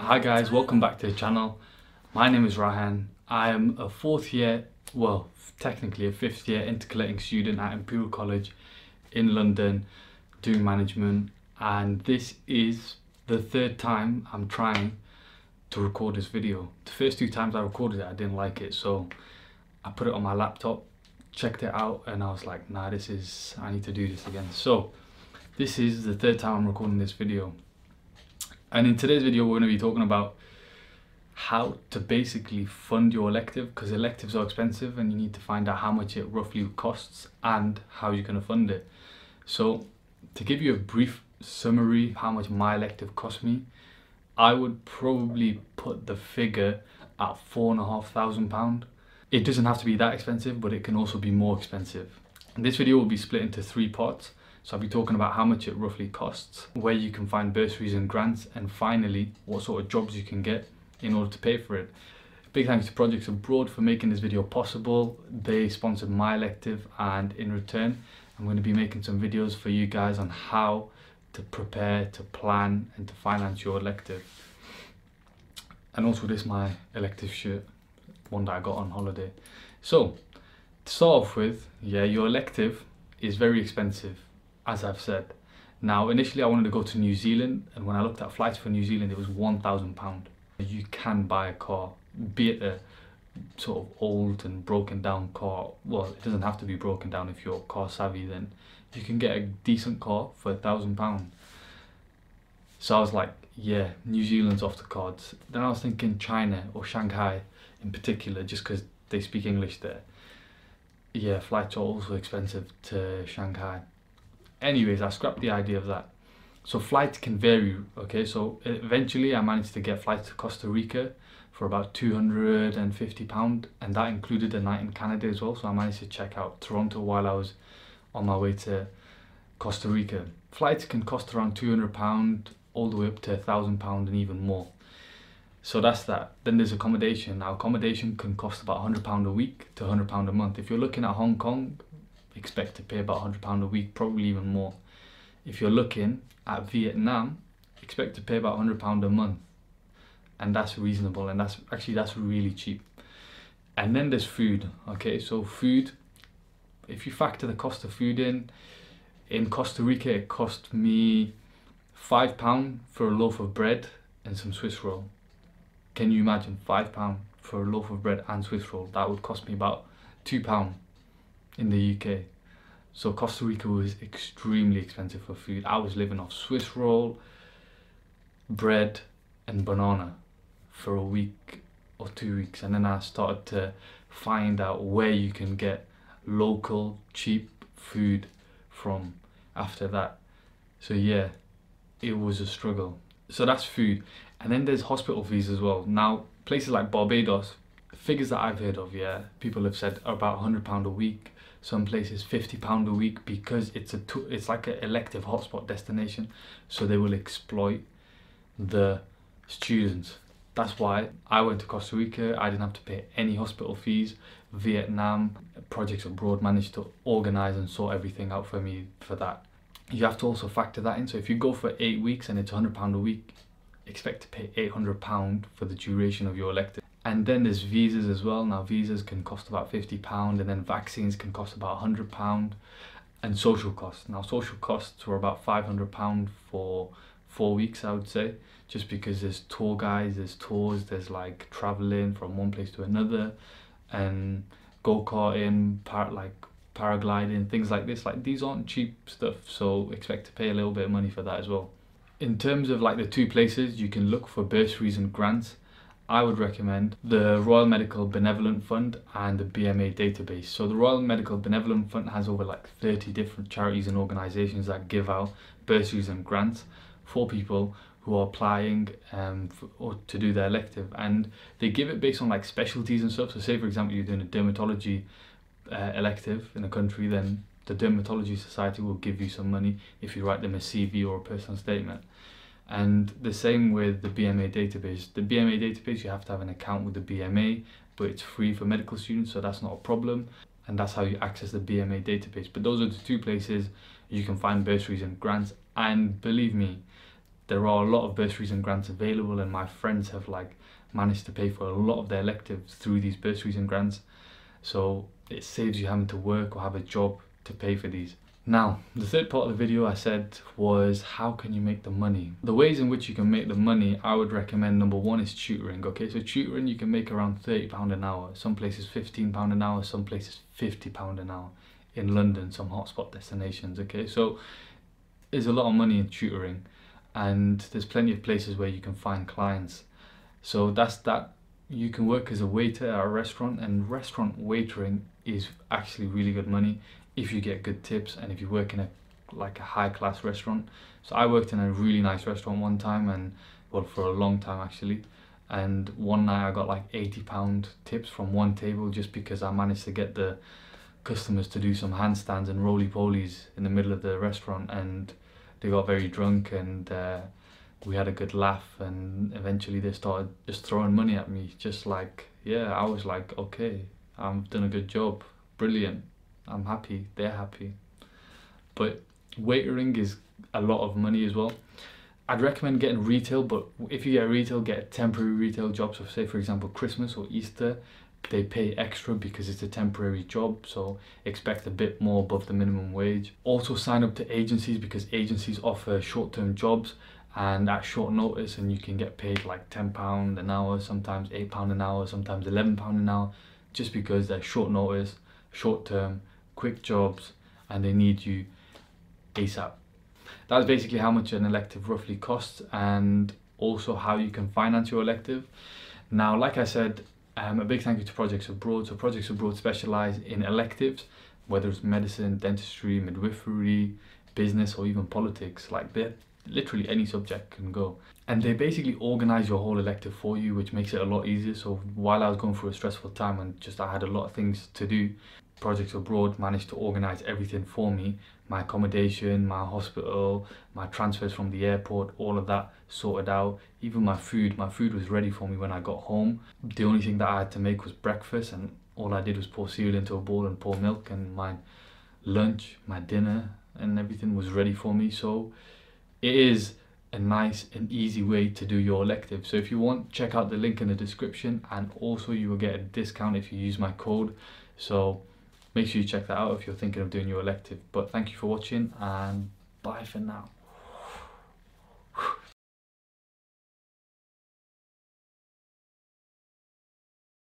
Hi guys, welcome back to the channel. My name is Ryhan. I am a fourth year, well, technically a fifth year intercalating student at Imperial College in London doing management and this is the third time I'm trying to record this video. The first two times I recorded it I didn't like it so I put it on my laptop, checked it out and I was like nah this is, I need to do this again. So this is the third time I'm recording this video and in today's video, we're going to be talking about how to basically fund your elective because electives are expensive and you need to find out how much it roughly costs and how you're going to fund it. So, to give you a brief summary how much my elective cost me, I would probably put the figure at four and a half thousand pound. It doesn't have to be that expensive, but it can also be more expensive. And this video will be split into three parts. So I'll be talking about how much it roughly costs, where you can find bursaries and grants, and finally, what sort of jobs you can get in order to pay for it. Big thanks to Projects Abroad for making this video possible. They sponsored my elective and in return, I'm going to be making some videos for you guys on how to prepare, to plan and to finance your elective. And also this my elective shirt, one that I got on holiday. So, to start off with, yeah, your elective is very expensive as I've said. Now, initially I wanted to go to New Zealand, and when I looked at flights for New Zealand, it was £1,000. You can buy a car, be it a sort of old and broken down car. Well, it doesn't have to be broken down if you're car savvy, then you can get a decent car for a thousand pound. So I was like, yeah, New Zealand's off the cards. Then I was thinking China or Shanghai in particular, just because they speak English there. Yeah, flights are also expensive to Shanghai anyways i scrapped the idea of that. So flights can vary okay? So eventually i managed to get flights to costa rica for about 250 pound and that included a night in canada as well. So i managed to check out toronto while i was on my way to costa rica. Flights can cost around 200 pound all the way up to a thousand pound and even more. So that's that. Then there's accommodation. Now accommodation can cost about 100 pound a week to 100 pound a month. If you're looking at hong kong expect to pay about £100 a week, probably even more. If you're looking at Vietnam, expect to pay about £100 a month. And that's reasonable and that's actually that's really cheap. And then there's food, okay? So food, if you factor the cost of food in, in Costa Rica it cost me five pound for a loaf of bread and some Swiss roll. Can you imagine five pound for a loaf of bread and Swiss roll? That would cost me about two pound in the UK. So Costa Rica was extremely expensive for food. I was living off Swiss roll, bread and banana for a week or two weeks and then I started to find out where you can get local cheap food from after that. So yeah, it was a struggle. So that's food. And then there's hospital fees as well. Now, places like Barbados, figures that I've heard of, yeah, people have said about £100 a week some places 50 pound a week because it's a it's like an elective hotspot destination. So they will exploit the students. That's why I went to Costa Rica. I didn't have to pay any hospital fees. Vietnam projects abroad managed to organize and sort everything out for me for that. You have to also factor that in. So if you go for eight weeks and it's 100 pound a week expect to pay 800 pound for the duration of your elective and then there's visas as well. Now visas can cost about 50 pound and then vaccines can cost about 100 pound and social costs. Now social costs were about 500 pound for four weeks i would say just because there's tour guides there's tours there's like traveling from one place to another and go-karting part like paragliding things like this. Like these aren't cheap stuff so expect to pay a little bit of money for that as well. In terms of like the two places you can look for bursaries and grants I would recommend the Royal Medical Benevolent Fund and the BMA database. So the Royal Medical Benevolent Fund has over like 30 different charities and organisations that give out bursaries and grants for people who are applying um, for, or to do their elective and they give it based on like specialties and stuff. So say for example you're doing a dermatology uh, elective in a country then the Dermatology Society will give you some money if you write them a CV or a personal statement. And the same with the BMA database. The BMA database, you have to have an account with the BMA, but it's free for medical students, so that's not a problem. And that's how you access the BMA database. But those are the two places you can find bursaries and grants. And believe me, there are a lot of bursaries and grants available and my friends have like managed to pay for a lot of their electives through these bursaries and grants so it saves you having to work or have a job to pay for these now the third part of the video i said was how can you make the money? The ways in which you can make the money i would recommend number one is tutoring okay? So tutoring you can make around 30 pound an hour. Some places 15 pound an hour some places 50 pound an hour. In london some hotspot destinations okay? So there's a lot of money in tutoring and there's plenty of places where you can find clients. So that's that. You can work as a waiter at a restaurant and restaurant waitering is actually really good money if you get good tips and if you work in a like a high class restaurant. So i worked in a really nice restaurant one time and well for a long time actually. And one night i got like 80 pound tips from one table just because i managed to get the customers to do some handstands and roly polies in the middle of the restaurant and they got very drunk and uh, we had a good laugh and eventually they started just throwing money at me just like yeah i was like okay i've done a good job. Brilliant i'm happy they're happy. But waitering is a lot of money as well. I'd recommend getting retail but if you get retail get a temporary retail job so say for example christmas or easter they pay extra because it's a temporary job so expect a bit more above the minimum wage. Also sign up to agencies because agencies offer short-term jobs and at short notice and you can get paid like 10 pound an hour sometimes 8 pound an hour sometimes 11 pound an hour just because they're short notice short term quick jobs and they need you asap that's basically how much an elective roughly costs and also how you can finance your elective now like i said um, a big thank you to Projects Abroad. So Projects Abroad specialise in electives, whether it's medicine, dentistry, midwifery, business, or even politics. Like they literally any subject can go. And they basically organise your whole elective for you, which makes it a lot easier. So while I was going through a stressful time and just I had a lot of things to do, Projects Abroad managed to organise everything for me. My accommodation, my hospital, my transfers from the airport, all of that sorted out. Even my food, my food was ready for me when I got home. The only thing that I had to make was breakfast and all I did was pour cereal into a bowl and pour milk and my lunch, my dinner and everything was ready for me. So it is a nice and easy way to do your elective. So if you want, check out the link in the description and also you will get a discount if you use my code. So make sure you check that out if you're thinking of doing your elective. But thank you for watching and bye for now.